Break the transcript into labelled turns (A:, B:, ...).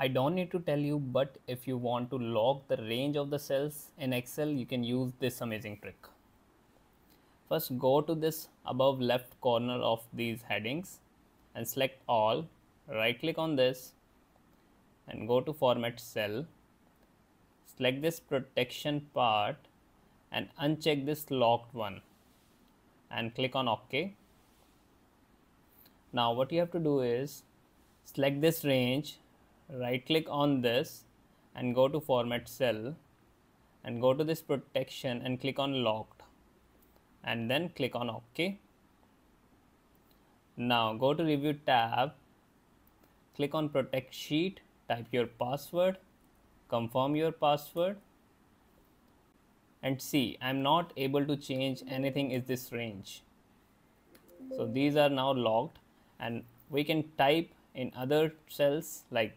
A: I don't need to tell you, but if you want to log the range of the cells in Excel, you can use this amazing trick. First, go to this above left corner of these headings and select all, right click on this and go to format cell. Select this protection part and uncheck this locked one and click on OK. Now what you have to do is select this range right click on this and go to format cell and go to this protection and click on locked and then click on OK. Now go to review tab, click on protect sheet, type your password, confirm your password and see I'm not able to change anything is this range. So these are now locked and we can type in other cells like